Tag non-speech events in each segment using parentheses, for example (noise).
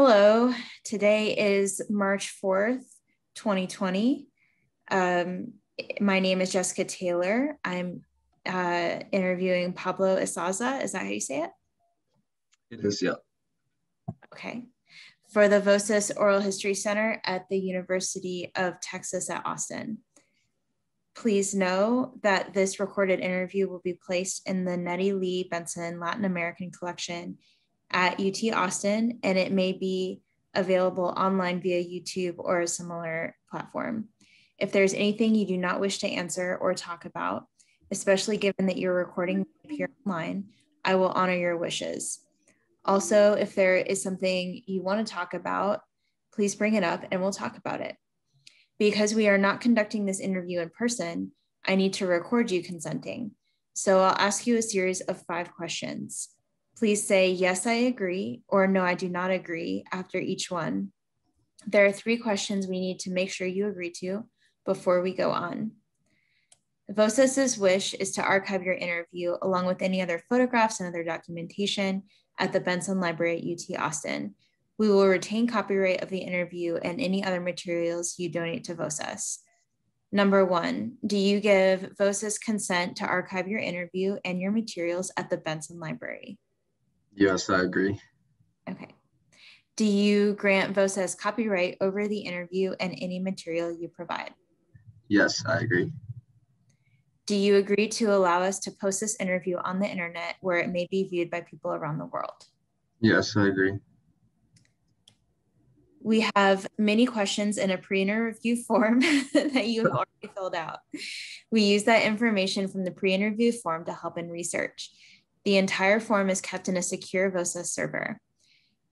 Hello, today is March 4th, 2020. Um, my name is Jessica Taylor. I'm uh, interviewing Pablo Isaza. Is that how you say it? It is, yeah. Okay. For the Voces Oral History Center at the University of Texas at Austin. Please know that this recorded interview will be placed in the Nettie Lee Benson Latin American Collection at UT Austin, and it may be available online via YouTube or a similar platform. If there's anything you do not wish to answer or talk about, especially given that you're recording here online, I will honor your wishes. Also, if there is something you want to talk about, please bring it up and we'll talk about it. Because we are not conducting this interview in person, I need to record you consenting. So I'll ask you a series of five questions. Please say, yes, I agree, or no, I do not agree after each one. There are three questions we need to make sure you agree to before we go on. Voces's wish is to archive your interview along with any other photographs and other documentation at the Benson Library at UT Austin. We will retain copyright of the interview and any other materials you donate to Voces. Number one, do you give Voces consent to archive your interview and your materials at the Benson Library? Yes, I agree. Okay. Do you grant Voces copyright over the interview and any material you provide? Yes, I agree. Do you agree to allow us to post this interview on the internet where it may be viewed by people around the world? Yes, I agree. We have many questions in a pre-interview (laughs) form that you have already filled out. We use that information from the pre-interview form to help in research. The entire form is kept in a secure Voces server.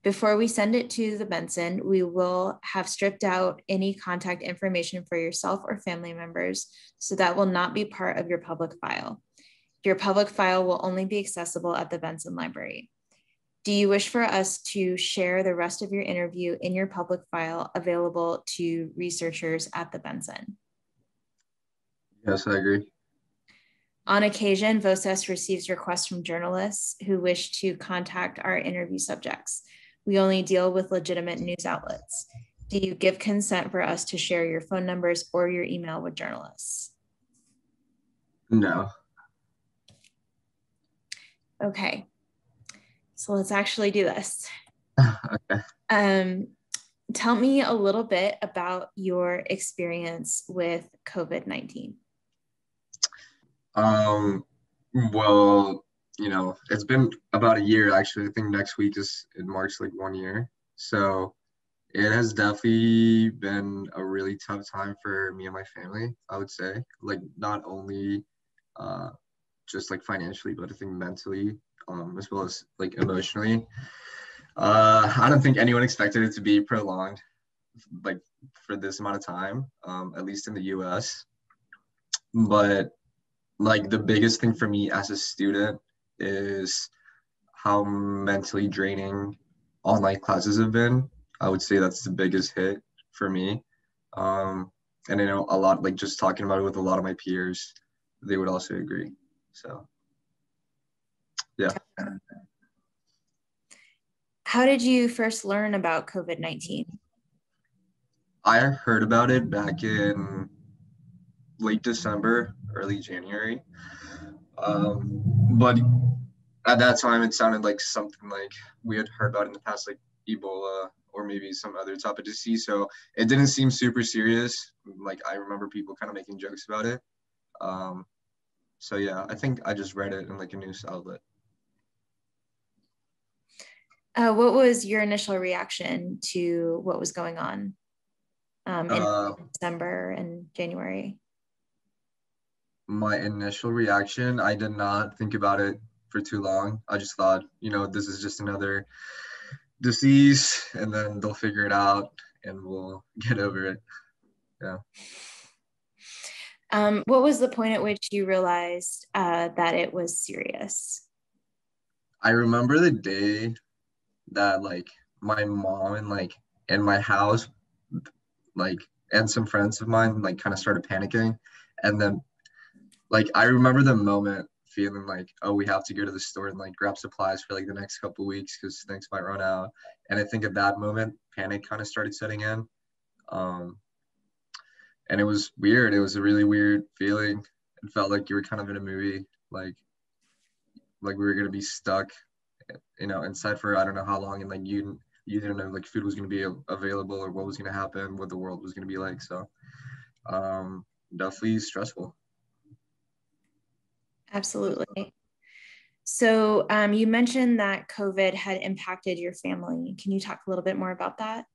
Before we send it to the Benson, we will have stripped out any contact information for yourself or family members, so that will not be part of your public file. Your public file will only be accessible at the Benson Library. Do you wish for us to share the rest of your interview in your public file available to researchers at the Benson? Yes, I agree. On occasion, Voces receives requests from journalists who wish to contact our interview subjects. We only deal with legitimate news outlets. Do you give consent for us to share your phone numbers or your email with journalists? No. Okay. So let's actually do this. (laughs) okay. Um, tell me a little bit about your experience with COVID 19. Um, well, you know, it's been about a year actually. I think next week is it marks like one year. So it has definitely been a really tough time for me and my family, I would say. Like not only uh just like financially, but I think mentally, um, as well as like emotionally. Uh I don't think anyone expected it to be prolonged like for this amount of time, um, at least in the US. But like the biggest thing for me as a student is how mentally draining online classes have been. I would say that's the biggest hit for me. Um, and I know a lot, like just talking about it with a lot of my peers, they would also agree. So, yeah. How did you first learn about COVID 19? I heard about it back in late December, early January. Um, but at that time, it sounded like something like we had heard about in the past, like Ebola or maybe some other type of disease. So it didn't seem super serious. Like I remember people kind of making jokes about it. Um, so yeah, I think I just read it in like a news outlet. Uh, what was your initial reaction to what was going on um, in uh, December and January? My initial reaction, I did not think about it for too long. I just thought, you know, this is just another disease and then they'll figure it out and we'll (laughs) get over it. Yeah. Um, what was the point at which you realized uh, that it was serious? I remember the day that like my mom and like in my house, like and some friends of mine like kind of started panicking, and then like I remember the moment feeling like, oh, we have to go to the store and like grab supplies for like the next couple weeks because things might run out. And I think at that moment, panic kind of started setting in. Um, and it was weird. It was a really weird feeling. It felt like you were kind of in a movie, like like we were gonna be stuck, you know, inside for I don't know how long, and like you you didn't know like food was gonna be available or what was gonna happen, what the world was gonna be like. So um, definitely stressful. Absolutely. So um, you mentioned that COVID had impacted your family. Can you talk a little bit more about that?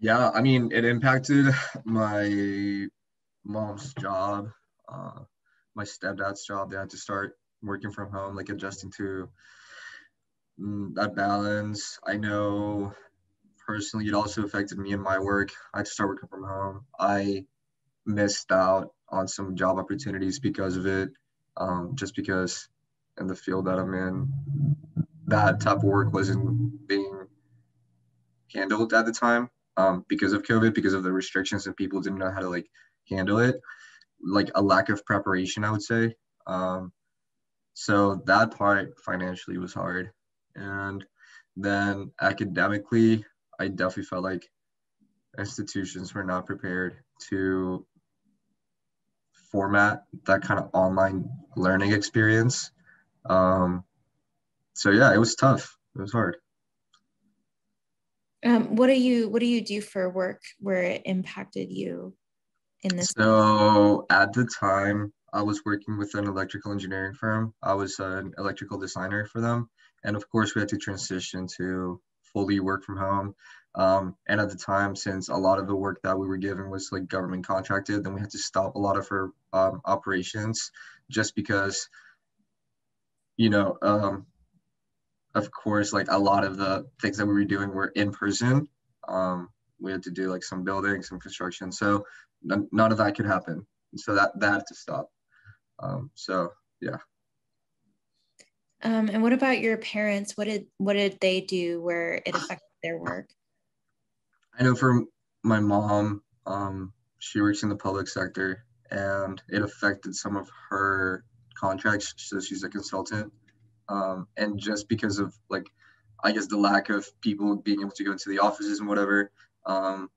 Yeah, I mean, it impacted my mom's job, uh, my stepdad's job. They had to start working from home, like adjusting to mm, that balance. I know personally, it also affected me and my work. I had to start working from home. I missed out on some job opportunities because of it, um, just because in the field that I'm in, that type of work wasn't being handled at the time um, because of COVID, because of the restrictions and people didn't know how to like handle it, like a lack of preparation, I would say. Um, so that part financially was hard. And then academically, I definitely felt like institutions were not prepared to format that kind of online learning experience. Um, so yeah, it was tough. It was hard. Um, what do you what do you do for work where it impacted you in this? So at the time, I was working with an electrical engineering firm. I was an electrical designer for them, and of course, we had to transition to fully work from home. Um, and at the time, since a lot of the work that we were given was like government contracted, then we had to stop a lot of our um, operations just because, you know, um, of course, like a lot of the things that we were doing were in person. Um, we had to do like some building, some construction. So none, none of that could happen. So that that had to stop. Um, so yeah. Um, and what about your parents? What did what did they do where it (sighs) affected their work? I know for my mom, um, she works in the public sector, and it affected some of her contracts. So she's a consultant um, and just because of like i guess the lack of people being able to go into the offices and whatever um,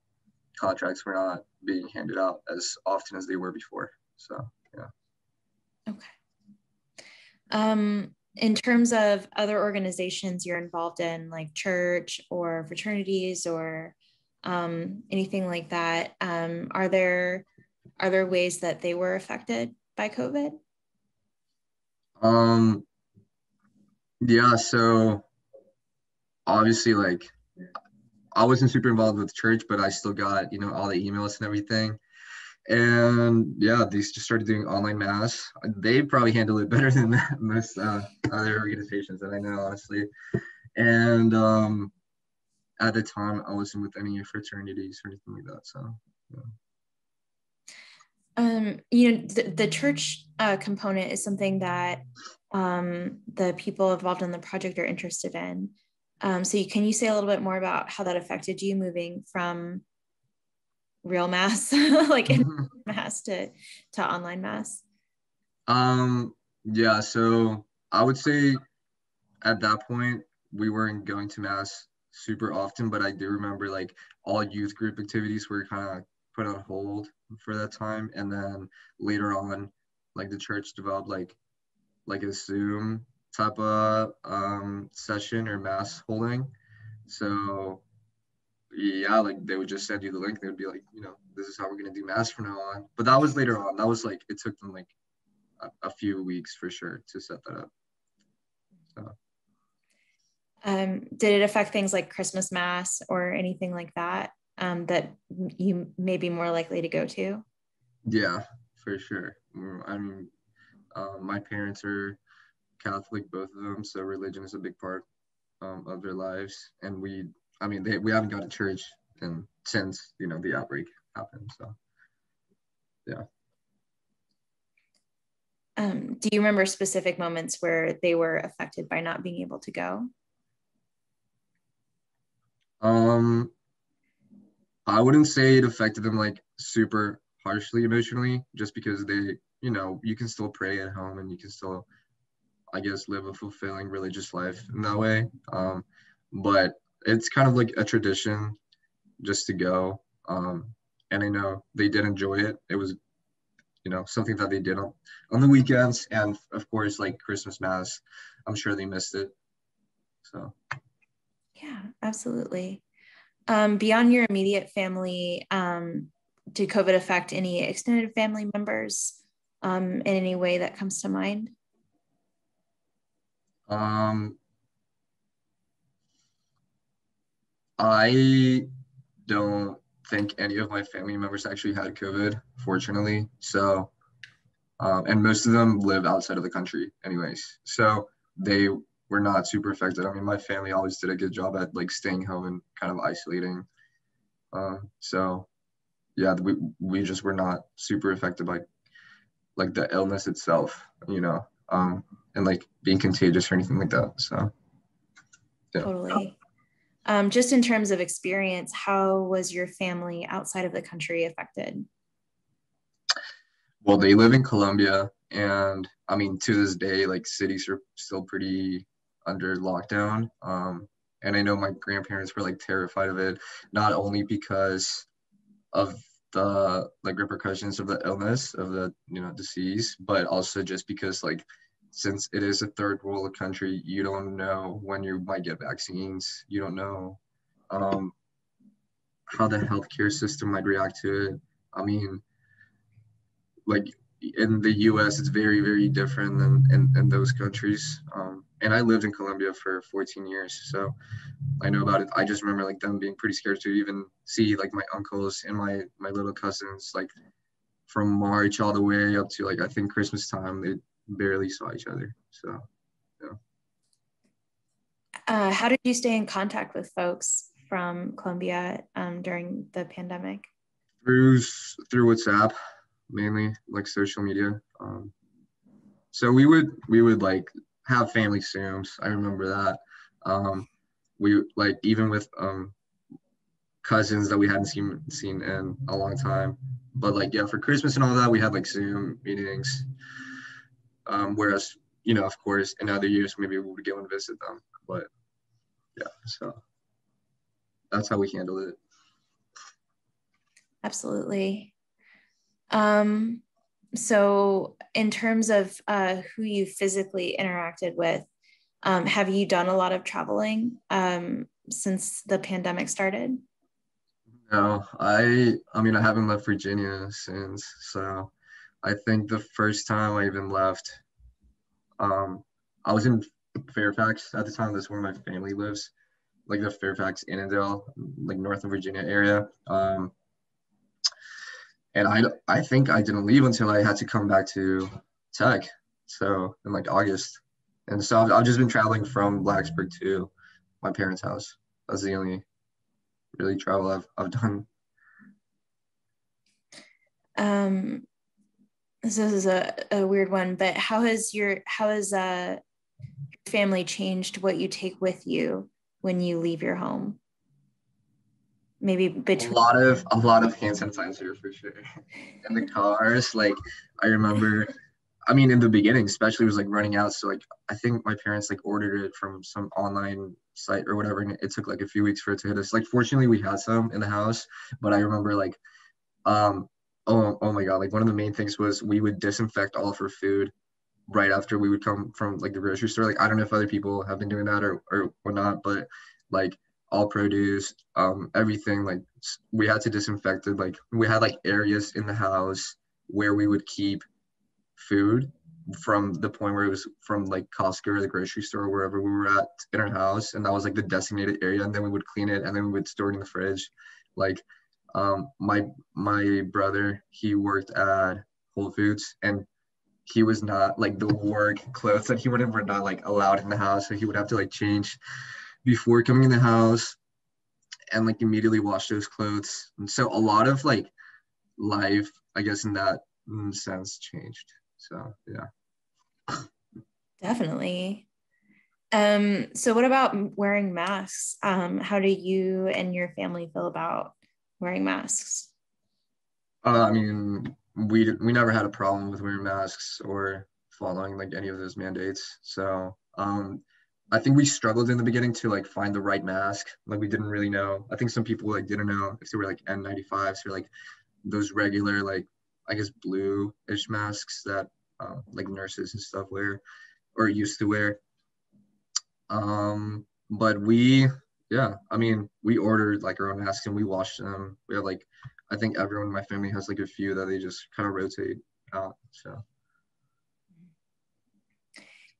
contracts were not being handed out as often as they were before so yeah okay um, in terms of other organizations you're involved in like church or fraternities or um, anything like that um, are there are there ways that they were affected by covid um yeah, so obviously like I wasn't super involved with church, but I still got, you know, all the emails and everything. And yeah, they just started doing online mass. They probably handle it (laughs) better than most uh, other organizations that I know, honestly. And um, at the time, I wasn't with any fraternities or anything like that. So, yeah. Um, you know, the, the church uh, component is something that um, the people involved in the project are interested in. Um, so you, can you say a little bit more about how that affected you moving from real mass, (laughs) like mm-hmm. mass to, to online mass? Um, yeah, so I would say at that point, we weren't going to mass super often, but I do remember like all youth group activities were kind of put on hold for that time. And then later on, like the church developed like like a Zoom type of um, session or mass holding. So yeah, like they would just send you the link. They would be like, you know, this is how we're gonna do mass from now on. But that was later on. That was like it took them like a, a few weeks for sure to set that up. So. Um, did it affect things like Christmas mass or anything like that um, that you may be more likely to go to? Yeah, for sure. Mm, I mean, um, my parents are Catholic, both of them, so religion is a big part um, of their lives. And we, I mean, they, we haven't gone to church since you know the outbreak happened. So, yeah. Um, do you remember specific moments where they were affected by not being able to go? Um, I wouldn't say it affected them like super harshly emotionally, just because they you know, you can still pray at home and you can still, I guess, live a fulfilling religious life in that way. Um, but it's kind of like a tradition just to go. Um, and I know they did enjoy it. It was, you know, something that they did on, on the weekends, and of course, like Christmas mass. I'm sure they missed it. So. Yeah, absolutely. Um, beyond your immediate family, um, did COVID affect any extended family members um, in any way that comes to mind? Um, I don't think any of my family members actually had COVID, fortunately. So, um, and most of them live outside of the country, anyways. So they were not super affected. I mean, my family always did a good job at like staying home and kind of isolating. Um, so, yeah, we we just were not super affected by like the illness itself, you know, um, and like being contagious or anything like that. So, yeah. totally. Um, just in terms of experience, how was your family outside of the country affected? Well, they live in Colombia, and I mean, to this day, like cities are still pretty under lockdown. Um, and I know my grandparents were like terrified of it, not only because of the like repercussions of the illness of the you know disease, but also just because like since it is a third world country, you don't know when you might get vaccines. You don't know um, how the healthcare system might react to it. I mean, like in the U.S., it's very, very different than in, in those countries. Um, and I lived in Colombia for 14 years, so I know about it. I just remember like them being pretty scared to even see like my uncles and my my little cousins like from March all the way up to like I think Christmas time. They barely saw each other. So, yeah. Uh, how did you stay in contact with folks from Colombia um, during the pandemic? Through through WhatsApp, mainly like social media. Um, so we would we would like have family Zooms. I remember that. Um, we like even with um, cousins that we hadn't seen seen in a long time. But like yeah, for Christmas and all that, we had like Zoom meetings. Um, whereas, you know, of course, in other years, maybe we would go and visit them. But yeah, so that's how we handled it. Absolutely. Um, so, in terms of uh, who you physically interacted with, um, have you done a lot of traveling um, since the pandemic started? No, I I mean I haven't left Virginia since. So I think the first time I even left, um, I was in Fairfax at the time. That's where my family lives, like the Fairfax, Annandale, like Northern Virginia area. Um, and I I think I didn't leave until I had to come back to Tech. So in like August, and so I've, I've just been traveling from Blacksburg to my parents' house. That's the only really travel I've I've done. Um, this is a, a weird one, but how has your how has uh family changed what you take with you when you leave your home? Maybe between a lot of a lot of hand sanitizer for sure. (laughs) In the cars, like I remember I mean in the beginning especially was like running out. So like I think my parents like ordered it from some online site or whatever and it took like a few weeks for it to hit us. Like fortunately we had some in the house, but I remember like um oh, oh my god like one of the main things was we would disinfect all of our food right after we would come from like the grocery store like i don't know if other people have been doing that or or whatnot but like all produce um everything like we had to disinfect it like we had like areas in the house where we would keep food from the point where it was from like Costco or the grocery store, wherever we were at in our house, and that was like the designated area. And then we would clean it, and then we would store it in the fridge. Like um, my my brother he worked at Whole Foods and he was not like the work clothes that he would have were not like allowed in the house so he would have to like change before coming in the house and like immediately wash those clothes. And so a lot of like life i guess in that sense changed. So yeah. Definitely. Um so what about wearing masks? Um how do you and your family feel about wearing masks? Uh, I mean, we we never had a problem with wearing masks or following like any of those mandates. So um, I think we struggled in the beginning to like find the right mask. Like we didn't really know. I think some people like didn't know if they were like N95s or like those regular like I guess blue-ish masks that uh, like nurses and stuff wear or used to wear. Um, but we, yeah, I mean, we ordered like our own masks and we washed them. We have like, I think everyone in my family has like a few that they just kind of rotate out. So.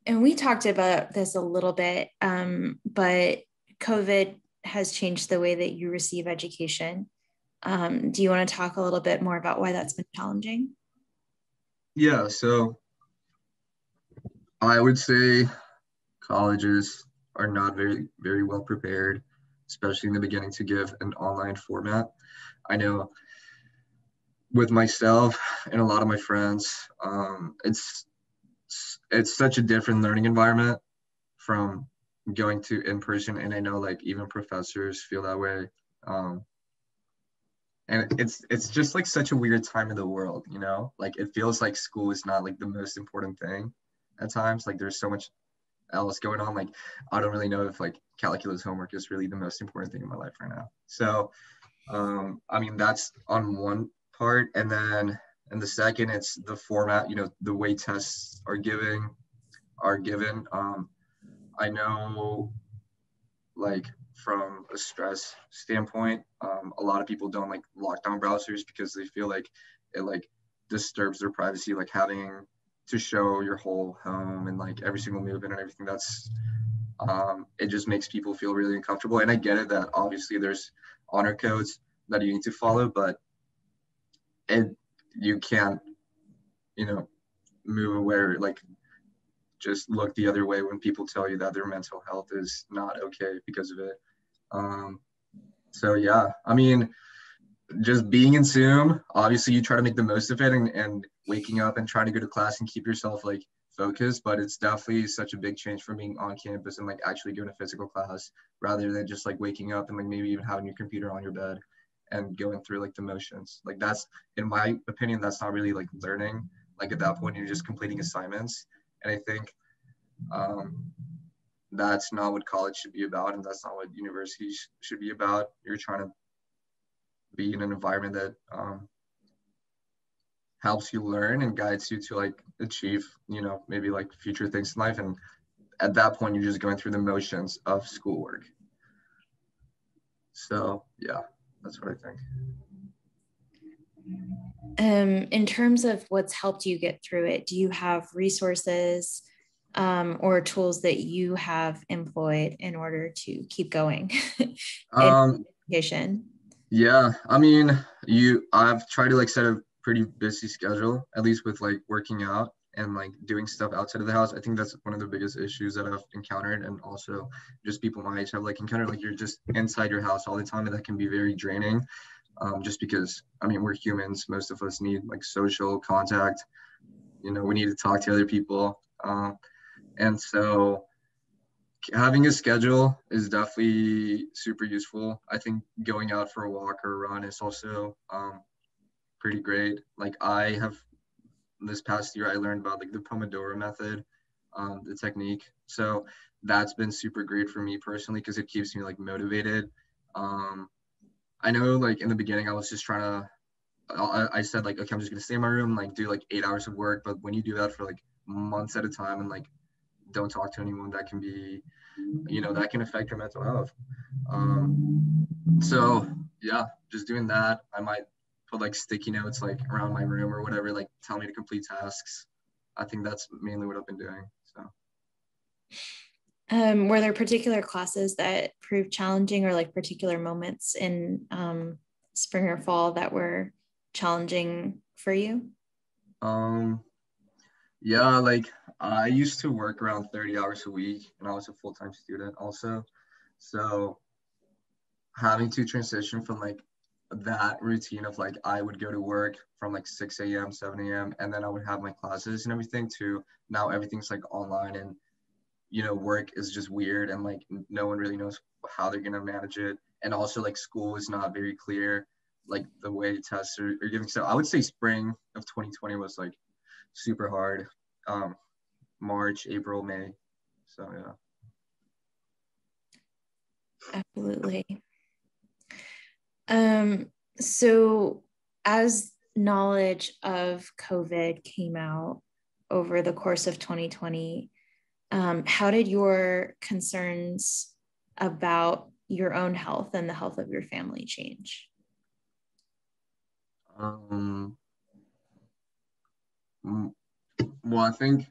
And we talked about this a little bit, um, but COVID has changed the way that you receive education. Um, do you want to talk a little bit more about why that's been challenging? Yeah, so I would say colleges are not very very well prepared, especially in the beginning to give an online format. I know with myself and a lot of my friends, um, it's it's such a different learning environment from going to in person, and I know like even professors feel that way. Um, and it's it's just like such a weird time in the world, you know. Like it feels like school is not like the most important thing at times. Like there's so much else going on. Like I don't really know if like calculus homework is really the most important thing in my life right now. So um, I mean that's on one part, and then and the second it's the format. You know the way tests are giving are given. Um, I know like from a stress standpoint, um, a lot of people don't like lockdown browsers because they feel like it like disturbs their privacy, like having to show your whole home and like every single movement and everything that's um, it just makes people feel really uncomfortable and i get it that obviously there's honor codes that you need to follow but it you can't you know move away like just look the other way when people tell you that their mental health is not okay because of it. Um, so yeah i mean just being in Zoom, obviously you try to make the most of it and, and waking up and trying to go to class and keep yourself like focused, but it's definitely such a big change from being on campus and like actually going to physical class rather than just like waking up and like maybe even having your computer on your bed and going through like the motions. Like that's in my opinion, that's not really like learning. Like at that point, you're just completing assignments. And I think um, that's not what college should be about, and that's not what universities should be about. You're trying to be in an environment that um, helps you learn and guides you to like achieve you know maybe like future things in life and at that point you're just going through the motions of schoolwork so yeah that's what i think. Um, in terms of what's helped you get through it do you have resources um, or tools that you have employed in order to keep going? (laughs) Um, education yeah, I mean, you I've tried to like set a pretty busy schedule, at least with like working out and like doing stuff outside of the house. I think that's one of the biggest issues that I've encountered, and also just people my age have like encountered like you're just inside your house all the time, and that can be very draining. Um, just because I mean we're humans, most of us need like social contact. You know, we need to talk to other people, um, and so having a schedule is definitely super useful. I think going out for a walk or a run is also um, pretty great. Like I have this past year, I learned about like the Pomodoro method, um, the technique. So that's been super great for me personally because it keeps me like motivated. Um, I know like in the beginning, I was just trying to. I, I said like, okay, I'm just gonna stay in my room, like do like eight hours of work. But when you do that for like months at a time and like don't talk to anyone that can be you know that can affect your mental health um, so yeah just doing that i might put like sticky notes like around my room or whatever like tell me to complete tasks. I think that's mainly what i've been doing so. Um, were there particular classes that proved challenging or like particular moments in um, spring or fall that were challenging for you? Um yeah like I used to work around 30 hours a week and I was a full time student also. So having to transition from like that routine of like I would go to work from like 6 a.m., 7 a.m., and then I would have my classes and everything to now everything's like online and you know, work is just weird and like no one really knows how they're gonna manage it. And also like school is not very clear, like the way tests are, are giving. So I would say spring of 2020 was like super hard. Um, March, April, May. So yeah. Absolutely. Um, so as knowledge of COVID came out over the course of 2020, um, how did your concerns about your own health and the health of your family change? Um, well, I think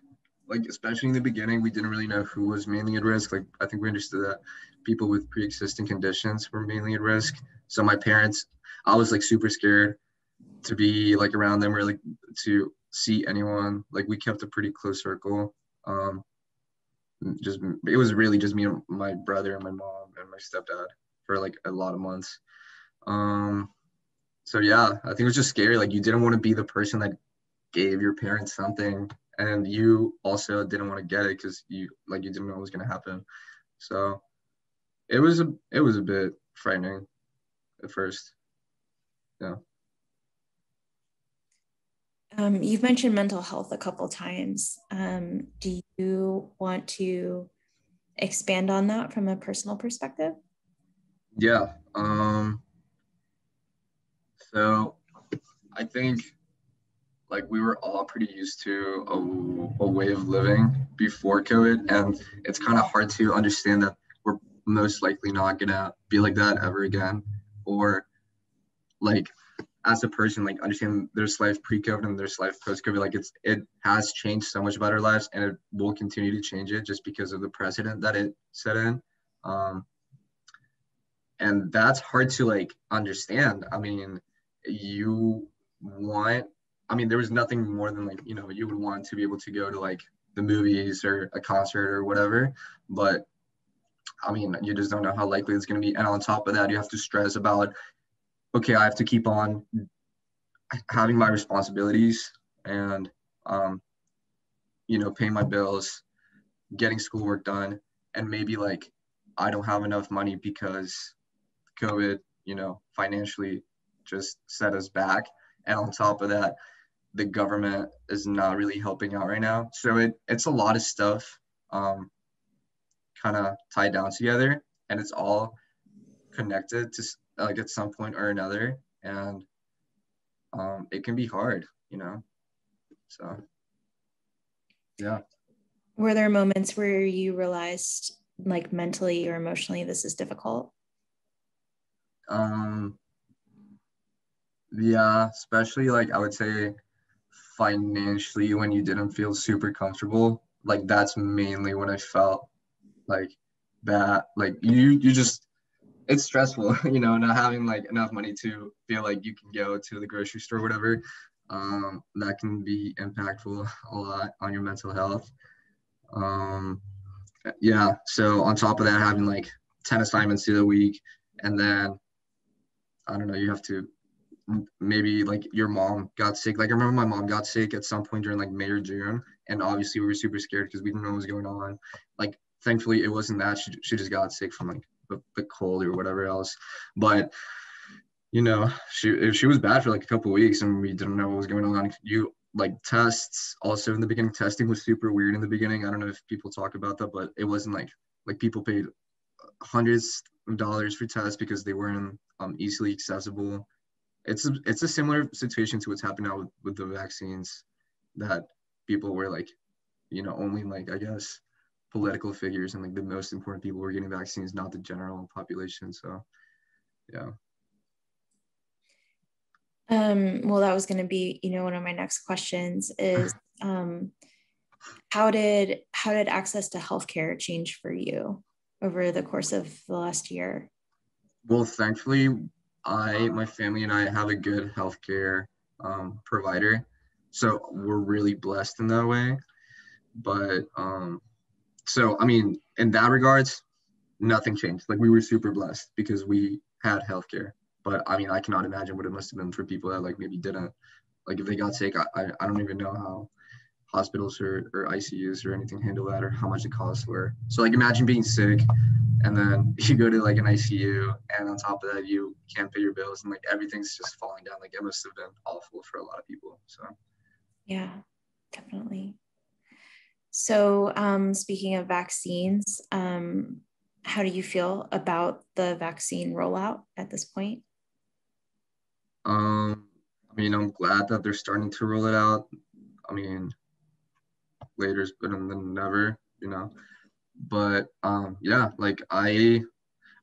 like especially in the beginning, we didn't really know who was mainly at risk. Like I think we understood that people with pre-existing conditions were mainly at risk. So my parents, I was like super scared to be like around them or like to see anyone. Like we kept a pretty close circle. Um, just it was really just me and my brother and my mom and my stepdad for like a lot of months. Um, so yeah, I think it was just scary. Like you didn't want to be the person that gave your parents something, and you also didn't want to get it because you like you didn't know what was gonna happen. So it was a it was a bit frightening at first. Yeah. Um, you've mentioned mental health a couple times. Um, do you want to expand on that from a personal perspective? Yeah. Um, so I think like we were all pretty used to a, a way of living before COVID, and it's kind of hard to understand that we're most likely not gonna be like that ever again, or like as a person, like understand there's life pre-COVID and there's life post-COVID. Like it's it has changed so much about our lives, and it will continue to change it just because of the precedent that it set in. Um, and that's hard to like understand. I mean, you want. I mean, there was nothing more than like you know you would want to be able to go to like the movies or a concert or whatever, but I mean, you just don't know how likely it's going to be. And on top of that, you have to stress about okay, I have to keep on having my responsibilities and, um, you know, paying my bills, getting schoolwork done, and maybe like I don't have enough money because COVID, you know, financially just set us back. And on top of that, the government is not really helping out right now. So it, it's a lot of stuff um, kind of tied down together and it's all connected to like at some point or another and um, it can be hard you know? So yeah. Were there moments where you realized like mentally or emotionally this is difficult? Um yeah especially like i would say financially when you didn't feel super comfortable like that's mainly when i felt like that like you you just it's stressful, (laughs) you know, not having like enough money to feel like you can go to the grocery store, whatever. Um, that can be impactful a lot on your mental health. Um, yeah. So on top of that, having like 10 assignments through the week, and then I don't know, you have to maybe like your mom got sick. Like I remember my mom got sick at some point during like May or June, and obviously we were super scared because we didn't know what was going on. Like thankfully it wasn't that she, she just got sick from like the, cold or whatever else. But you know, she if she was bad for like a couple weeks and we didn't know what was going on. You like tests also in the beginning. Testing was super weird in the beginning. I don't know if people talk about that, but it wasn't like like people paid hundreds of dollars for tests because they weren't um, easily accessible. It's a, it's a similar situation to what's happening now with, with the vaccines that people were like, you know, only like I guess political figures and like the most important people were getting vaccines, not the general population. So, yeah. Um, well, that was going to be, you know, one of my next questions is (laughs) um, how did how did access to healthcare change for you over the course of the last year? Well, thankfully, I, my family, and I have a good healthcare um, provider, so we're really blessed in that way. But um, so I mean, in that regards, nothing changed. Like we were super blessed because we had healthcare. But I mean, I cannot imagine what it must have been for people that like maybe didn't. Like if they got sick, I, I don't even know how hospitals or, or ICUs or anything handle that or how much the costs were. So like imagine being sick and then (laughs) you go to like an ICU and on top of that you can't pay your bills and like everything's just falling down. Like it must have been awful for a lot of people. So yeah, definitely. So, um, speaking of vaccines, um, how do you feel about the vaccine rollout at this point? Um, I mean, I'm glad that they're starting to roll it out. I mean, later's better than never, you know. But um, yeah, like I,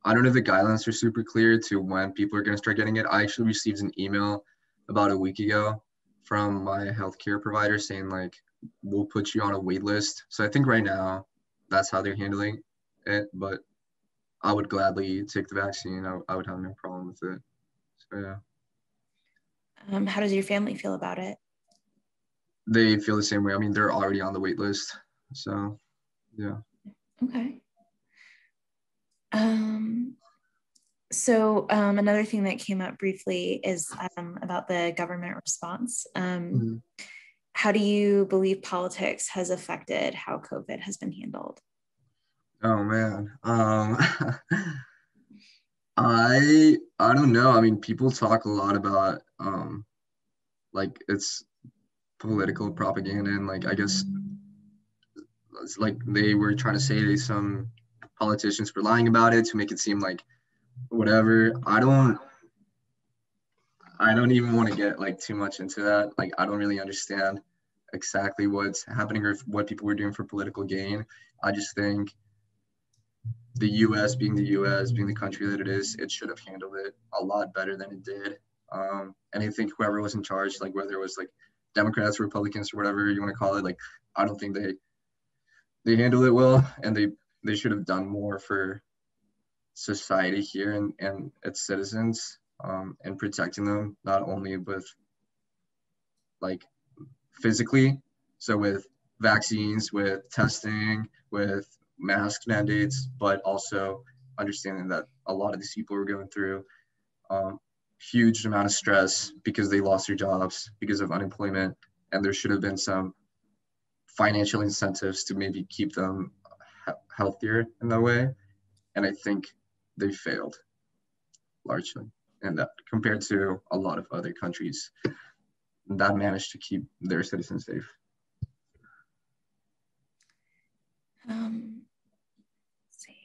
I don't know if the guidelines are super clear to when people are gonna start getting it. I actually received an email about a week ago from my healthcare provider saying like we'll put you on a wait list. So I think right now that's how they're handling it. But I would gladly take the vaccine. I, I would have no problem with it. So yeah. Um, how does your family feel about it? They feel the same way. I mean, they're already on the wait list. So yeah. Okay. Um, so um, another thing that came up briefly is um, about the government response. Um, mm-hmm. How do you believe politics has affected how COVID has been handled? Oh man, um, (laughs) I I don't know. I mean, people talk a lot about um, like it's political propaganda and like I guess it's like they were trying to say some politicians were lying about it to make it seem like whatever. I don't I don't even want to get like too much into that. Like I don't really understand exactly what's happening or what people were doing for political gain. I just think the US being the US, being the country that it is, it should have handled it a lot better than it did. Um, and I think whoever was in charge, like whether it was like Democrats, Republicans, or whatever you want to call it, like I don't think they they handled it well, and they they should have done more for society here and, and its citizens um, and protecting them not only with like physically. So with vaccines with testing with mask mandates but also understanding that a lot of these people were going through um, huge amount of stress because they lost their jobs because of unemployment and there should have been some financial incentives to maybe keep them healthier in that way. And i think they failed largely and that compared to a lot of other countries that managed to keep their citizens safe. Um, see.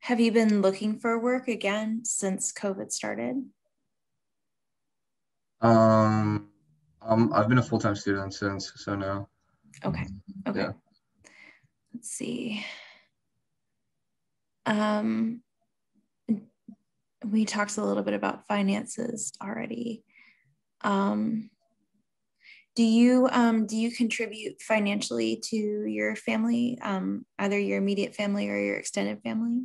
Have you been looking for work again since covid started? Um, um i've been a full-time student since so no. Okay okay. Yeah. let's see. Um we talked a little bit about finances already. Um, do you um, do you contribute financially to your family, um, either your immediate family or your extended family?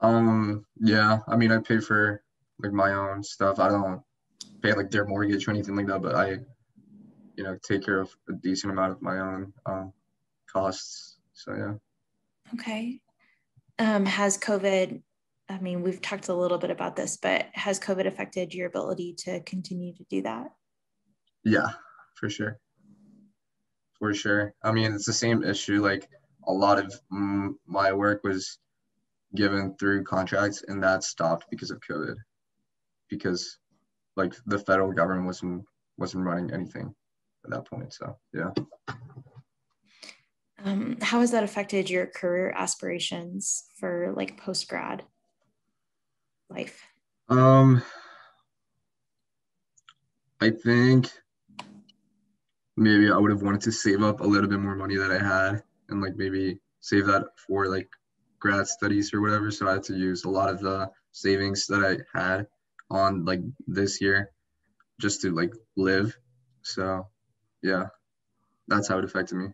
Um, yeah, I mean, I pay for like my own stuff. I don't pay like their mortgage or anything like that, but I, you know, take care of a decent amount of my own um, costs. So yeah. Okay. Um, has COVID I mean, we've talked a little bit about this, but has COVID affected your ability to continue to do that? Yeah, for sure. For sure. I mean, it's the same issue. Like a lot of my work was given through contracts, and that stopped because of COVID, because like the federal government wasn't wasn't running anything at that point. So yeah. Um, how has that affected your career aspirations for like post grad? Life? Um, I think maybe I would have wanted to save up a little bit more money that I had and like maybe save that for like grad studies or whatever. So I had to use a lot of the savings that I had on like this year just to like live. So yeah, that's how it affected me.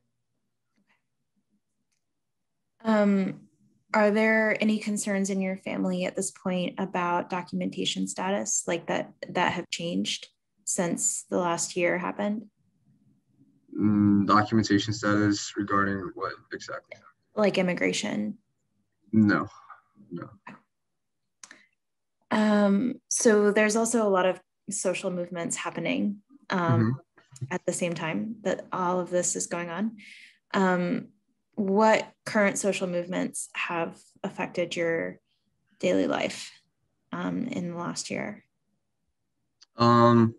Um, are there any concerns in your family at this point about documentation status like that that have changed since the last year happened? Mm, documentation status regarding what exactly? Like immigration? No no. Um, so there's also a lot of social movements happening um, mm-hmm. at the same time that all of this is going on. Um, what current social movements have affected your daily life um, in the last year? Um,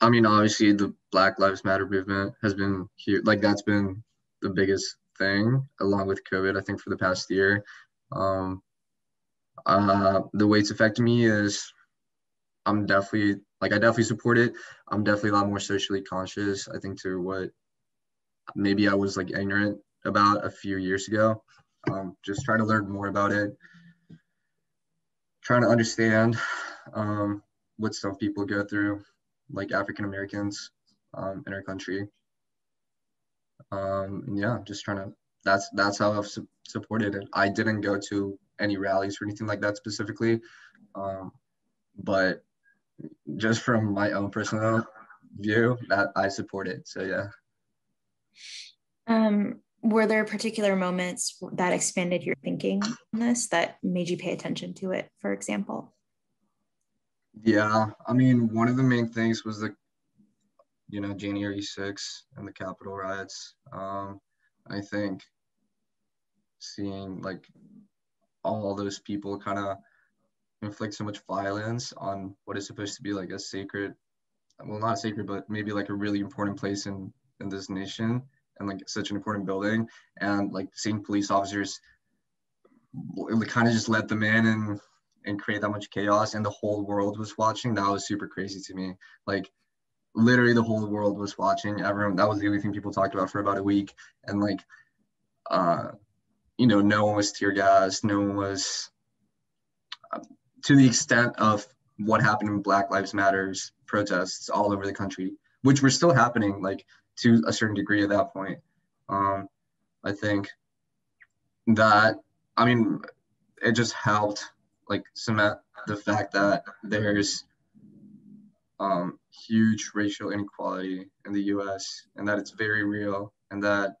I mean, obviously, the Black Lives Matter movement has been huge. Like, that's been the biggest thing along with COVID, I think, for the past year. Um, uh, the way it's affected me is I'm definitely like I definitely support it. I'm definitely a lot more socially conscious. I think to what maybe I was like ignorant about a few years ago. Um, just trying to learn more about it, trying to understand um, what some people go through, like African Americans um, in our country. Um, and yeah, just trying to. That's that's how I've su- supported it. I didn't go to any rallies or anything like that specifically, um, but just from my own personal view, that I support it. So yeah. Um, were there particular moments that expanded your thinking on this that made you pay attention to it, for example? Yeah, I mean, one of the main things was the, you know, January 6th and the Capitol riots. Um, I think seeing like all those people kind of inflict so much violence on what is supposed to be like a sacred, well, not sacred, but maybe like a really important place in in this nation and like such an important building, and like seeing police officers kind of just let them in and and create that much chaos. And the whole world was watching. That was super crazy to me. Like literally the whole world was watching. Everyone that was the only thing people talked about for about a week. And like uh you know no one was tear gas no one was to the extent of what happened in black lives matters protests all over the country which were still happening like to a certain degree at that point um i think that i mean it just helped like cement the fact that there's um, huge racial inequality in the U.S. and that it's very real and that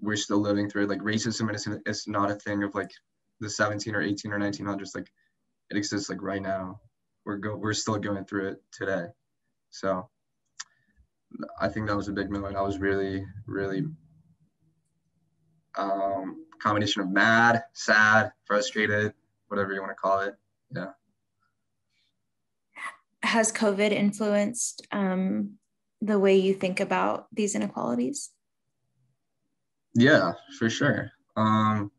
we're still living through it. Like racism is it's not a thing of like the 17 or 18 or 1900s. Like it exists like right now. We're go we're still going through it today. So I think that was a big moment. I was really really um, combination of mad, sad, frustrated, whatever you want to call it. Yeah. Has COVID influenced um, the way you think about these inequalities? Yeah, for sure. Um,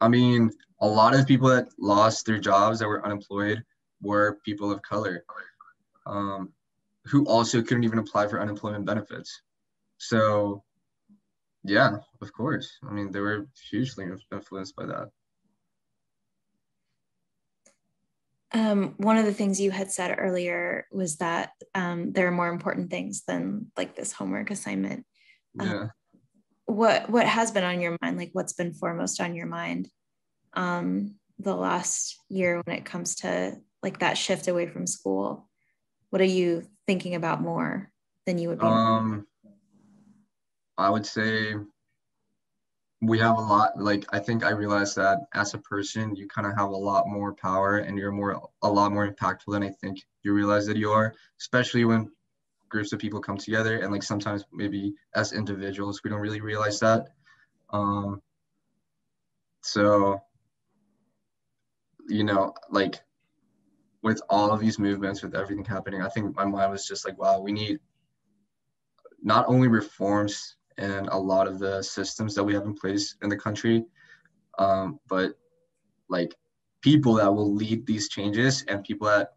I mean, a lot of people that lost their jobs that were unemployed were people of color um, who also couldn't even apply for unemployment benefits. So, yeah, of course. I mean, they were hugely influenced by that. Um, one of the things you had said earlier was that um, there are more important things than like this homework assignment. Um, yeah. what what has been on your mind? Like what's been foremost on your mind um, the last year when it comes to like that shift away from school? What are you thinking about more than you would be? Um, I would say we have a lot like i think i realized that as a person you kind of have a lot more power and you're more a lot more impactful than i think you realize that you are especially when groups of people come together and like sometimes maybe as individuals we don't really realize that um so you know like with all of these movements with everything happening i think my mind was just like wow we need not only reforms and a lot of the systems that we have in place in the country. Um, but like people that will lead these changes and people that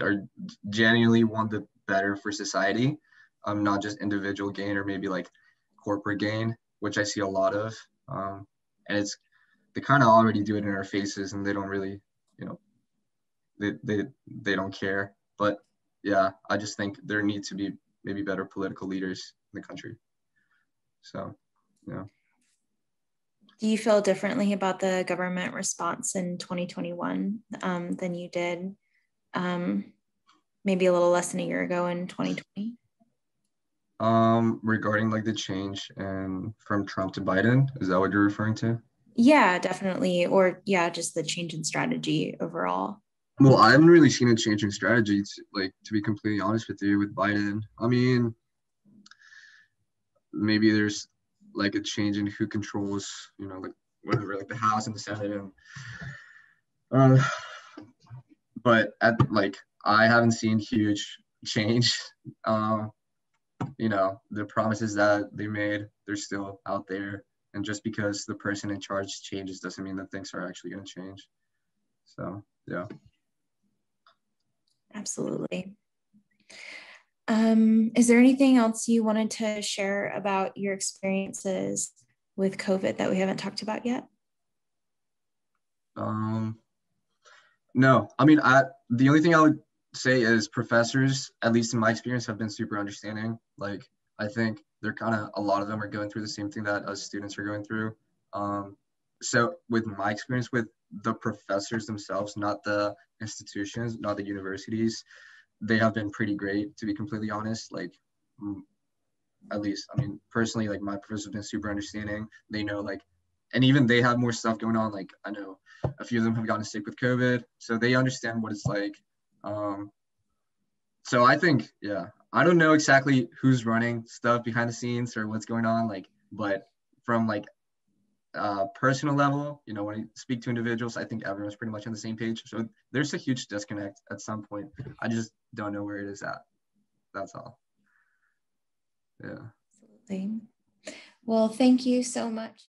are genuinely want the better for society, um, not just individual gain or maybe like corporate gain, which I see a lot of. Um, and it's they kind of already do it in our faces and they don't really, you know, they, they, they don't care. But yeah, I just think there need to be maybe better political leaders in the country. So, yeah. Do you feel differently about the government response in 2021 um, than you did um, maybe a little less than a year ago in 2020? Um, regarding like the change and from Trump to Biden, is that what you're referring to? Yeah, definitely. Or yeah, just the change in strategy overall. Well, I haven't really seen a change in strategy, to, like to be completely honest with you, with Biden. I mean, maybe there's like a change in who controls, you know, like whatever, like the House and the Senate, and uh, but at like I haven't seen huge change. Uh, (laughs) you know, the promises that they made, they're still out there. And just because the person in charge changes doesn't mean that things are actually going to change. So, yeah. Absolutely. Um, is there anything else you wanted to share about your experiences with COVID that we haven't talked about yet? Um, no, I mean, I the only thing I would say is professors, at least in my experience, have been super understanding. Like, I think they're kind of a lot of them are going through the same thing that us students are going through. Um, so with my experience with the professors themselves, not the institutions, not the universities, they have been pretty great to be completely honest. Like at least, I mean, personally, like my professors have been super understanding. They know like, and even they have more stuff going on. Like I know a few of them have gotten sick with COVID, so they understand what it's like. Um, so I think, yeah, I don't know exactly who's running stuff behind the scenes or what's going on, like, but from like uh, personal level, you know, when I speak to individuals, I think everyone's pretty much on the same page. So there's a huge disconnect at some point. I just don't know where it is at. That's all. Yeah. Absolutely. Well, thank you so much.